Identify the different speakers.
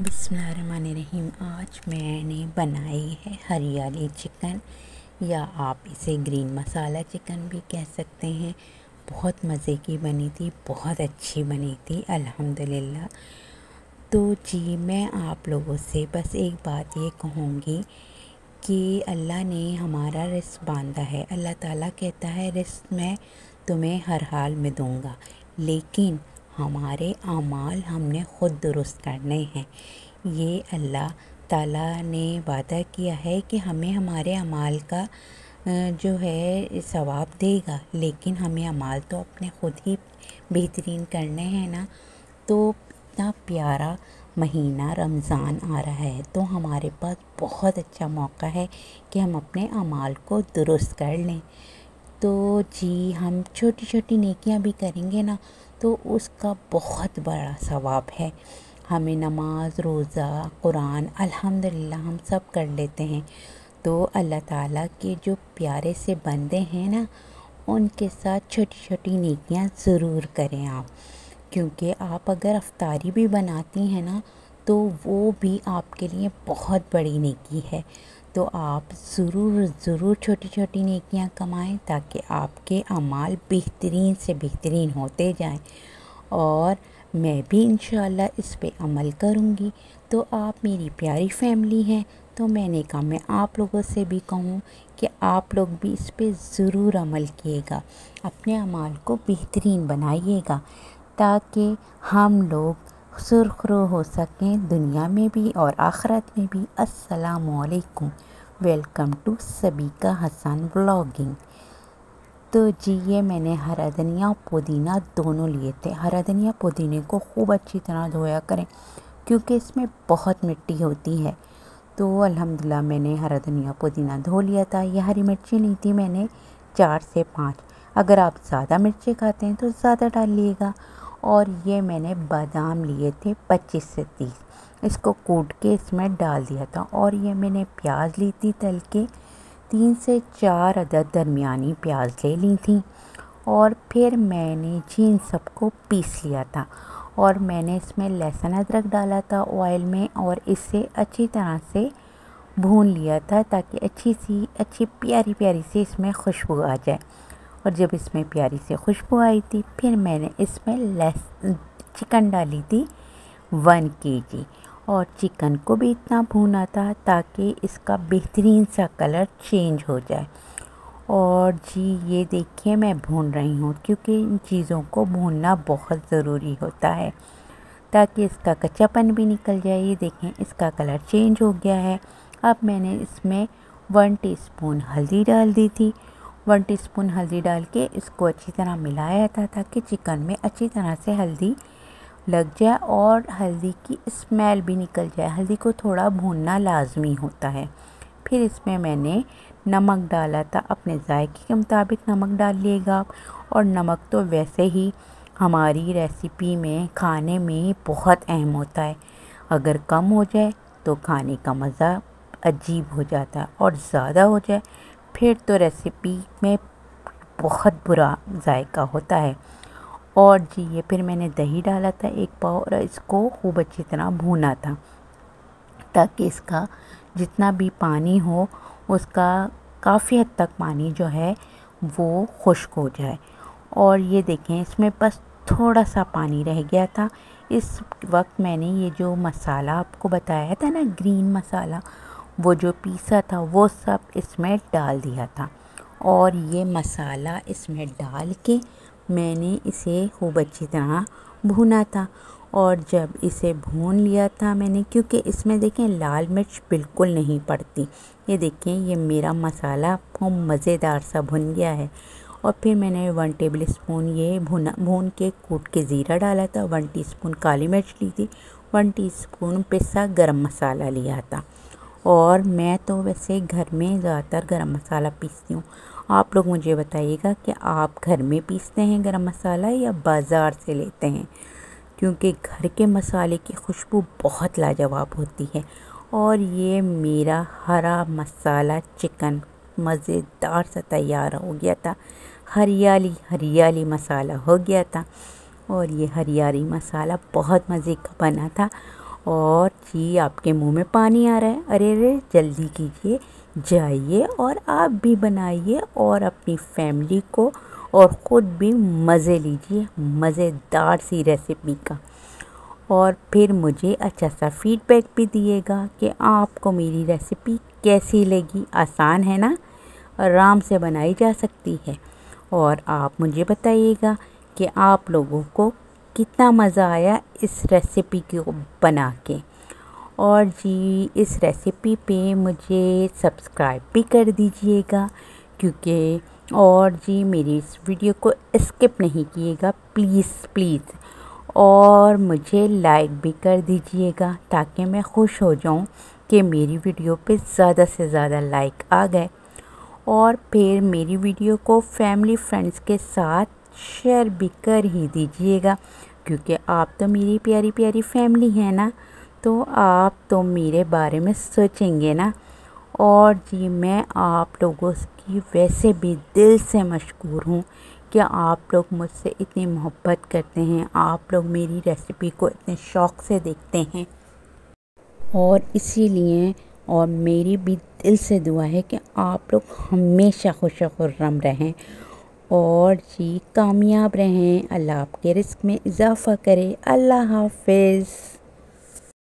Speaker 1: बिस्मिल्लाहिर्रहमानिर्रहीम। आज मैंने बनाई है हरियाली चिकन, या आप इसे ग्रीन मसाला चिकन भी कह सकते हैं। बहुत मज़े की बनी थी, बहुत अच्छी बनी थी, अल्हम्दुलिल्लाह। तो जी, मैं आप लोगों से बस एक बात ये कहूँगी कि अल्लाह ने हमारा रिस्क बांधा है। अल्लाह ताला कहता है, रिस्क मैं तुम्हें हर हाल में दूँगा। लेकिन हमारे अमाल हमने ख़ुद दुरुस्त करने हैं। ये अल्लाह ताला ने वादा किया है कि हमें हमारे अमाल का जो है, सवाब देगा। लेकिन हमें अमाल तो अपने ख़ुद ही बेहतरीन करने हैं ना। तो इतना प्यारा महीना रमज़ान आ रहा है तो हमारे पास बहुत अच्छा मौका है कि हम अपने अमाल को दुरुस्त कर लें। तो जी, हम छोटी छोटी नेकियाँ भी करेंगे ना तो उसका बहुत बड़ा सवाब है। हमें नमाज़, रोज़ा, कुरान, अल्हम्दुलिल्लाह हम सब कर लेते हैं। तो अल्लाह ताला के जो प्यारे से बंदे हैं ना, उनके साथ छोटी छोटी नेकियाँ ज़रूर करें आप। क्योंकि आप अगर अफ्तारी भी बनाती हैं ना तो वो भी आपके लिए बहुत बड़ी नेकी है। तो आप ज़रूर ज़रूर छोटी छोटी नेकियाँ कमाएँ ताकि आपके अमाल बेहतरीन से बेहतरीन होते जाएँ। और मैं भी इन इस पे अमल करूँगी। तो आप मेरी प्यारी फैमिली हैं तो मैंने कहा मैं आप लोगों से भी कहूँ कि आप लोग भी इस पे ज़रूर अमल किएगा। अपने अमाल को बेहतरीन बनाइएगा ताकि हम लोग सुरखरू हो सकें दुनिया में भी और आखरत में भी। असलकुम welcome to Sabika Hasan blogging तो जी, ये मैंने हरा धनिया पुदीना दोनों लिए थे। हरा धनिया पुदीने को खूब अच्छी तरह धोया करें, क्योंकि इसमें बहुत मिट्टी होती है। तो अल्हम्दुलिल्लाह मैंने हरा धनिया पुदीना धो लिया था। ये हरी मिर्ची ली थी मैंने चार से पाँच। अगर आप ज़्यादा मिर्ची खाते हैं तो ज़्यादा डाल लीजिएगा और ये मैंने बादाम लिए थे पच्चीस से तीस। इसको कूट के इसमें डाल दिया था और ये मैंने प्याज ली थी तल के। तीन से चार अदद दरमियानी प्याज ले ली थी और फिर मैंने जी जीन सबको पीस लिया था और मैंने इसमें लहसुन अदरक डाला था ऑयल में और इसे अच्छी तरह से भून लिया था ताकि अच्छी सी, अच्छी प्यारी प्यारी सी इसमें खुशबू आ जाए। और जब इसमें प्यारी से खुशबू आई थी, फिर मैंने इसमें लस चिकन डाली थी, वन के जी और चिकन को भी इतना भूना था ताकि इसका बेहतरीन सा कलर चेंज हो जाए। और जी, ये देखिए मैं भून रही हूँ क्योंकि इन चीज़ों को भूनना बहुत ज़रूरी होता है ताकि इसका कच्चापन भी निकल जाए। ये देखें, इसका कलर चेंज हो गया है। अब मैंने इसमें वन टीस्पून हल्दी डाल दी थी वन टीस्पून हल्दी डाल के इसको अच्छी तरह मिलाया था ताकि चिकन में अच्छी तरह से हल्दी लग जाए और हल्दी की स्मेल भी निकल जाए। हल्दी को थोड़ा भूनना लाजमी होता है। फिर इसमें मैंने नमक डाला था। अपने जायके के मुताबिक नमक डाल लिएगा और नमक तो वैसे ही हमारी रेसिपी में खाने में बहुत अहम होता है। अगर कम हो जाए तो खाने का मज़ा अजीब हो जाता है और ज़्यादा हो जाए फिर तो रेसिपी में बहुत बुरा जायका होता है। और जी, ये फिर मैंने दही डाला था एक पाव और इसको खूब अच्छी तरह भूना था, ताकि इसका जितना भी पानी हो, उसका काफ़ी हद तक पानी जो है, वो खुश्क हो जाए। और ये देखें, इसमें बस थोड़ा सा पानी रह गया था। इस वक्त मैंने ये जो मसाला आपको बताया था ना ग्रीन मसाला वो जो पीसा था, वो सब इसमें डाल दिया था। और ये मसाला इसमें डाल के मैंने इसे खूब अच्छी तरह भुना था। और जब इसे भून लिया था मैंने, क्योंकि इसमें देखें, लाल मिर्च बिल्कुल नहीं पड़ती। ये देखें, ये मेरा मसाला खूब मज़ेदार सा भुन गया है। और फिर मैंने वन टेबल स्पून ये भुना, भून के कूट के ज़ीरा डाला था। वन टीस्पून काली मिर्च ली थी। वन टीस्पून पिसा गरम मसाला लिया था। और मैं तो वैसे घर में ज़्यादातर गरम मसाला पीसती हूँ। आप लोग मुझे बताइएगा कि आप घर में पीसते हैं गरम मसाला या बाज़ार से लेते हैं? क्योंकि घर के मसाले की खुशबू बहुत लाजवाब होती है। और ये मेरा हरा मसाला चिकन मज़ेदार सा तैयार हो गया था। हरियाली हरियाली मसाला हो गया था। और ये हरियाली मसाला बहुत मज़े का बना था। और जी, आपके मुँह में पानी आ रहा है। अरे अरे, जल्दी कीजिए, जाइए और आप भी बनाइए और अपनी फैमिली को और ख़ुद भी मज़े लीजिए, मज़ेदार सी रेसिपी का। और फिर मुझे अच्छा सा फीडबैक भी दिएगा कि आपको मेरी रेसिपी कैसी लगी। आसान है ना? आराम से बनाई जा सकती है। और आप मुझे बताइएगा कि आप लोगों को कितना मज़ा आया इस रेसिपी को बना के। और जी, इस रेसिपी पे मुझे सब्सक्राइब भी कर दीजिएगा, क्योंकि और जी, मेरी इस वीडियो को स्किप नहीं कीजिएगा प्लीज़ प्लीज़ और मुझे लाइक भी कर दीजिएगा, ताकि मैं खुश हो जाऊँ कि मेरी वीडियो पे ज़्यादा से ज़्यादा लाइक आ गए। और फिर मेरी वीडियो को फैमिली फ्रेंड्स के साथ शेयर भी कर ही दीजिएगा, क्योंकि आप तो मेरी प्यारी प्यारी फैमिली है ना तो आप तो मेरे बारे में सोचेंगे ना। और जी, मैं आप लोगों की वैसे भी दिल से मशहूर हूँ कि आप लोग मुझसे इतनी मोहब्बत करते हैं, आप लोग मेरी रेसिपी को इतने शौक़ से देखते हैं। और इसीलिए, और मेरी भी दिल से दुआ है कि आप लोग हमेशा खुश खुर्रम रहें। और जी कामयाब रहें। अल्लाह आपके रिस्क में इजाफ़ा करे। अल्लाह हाफिज़।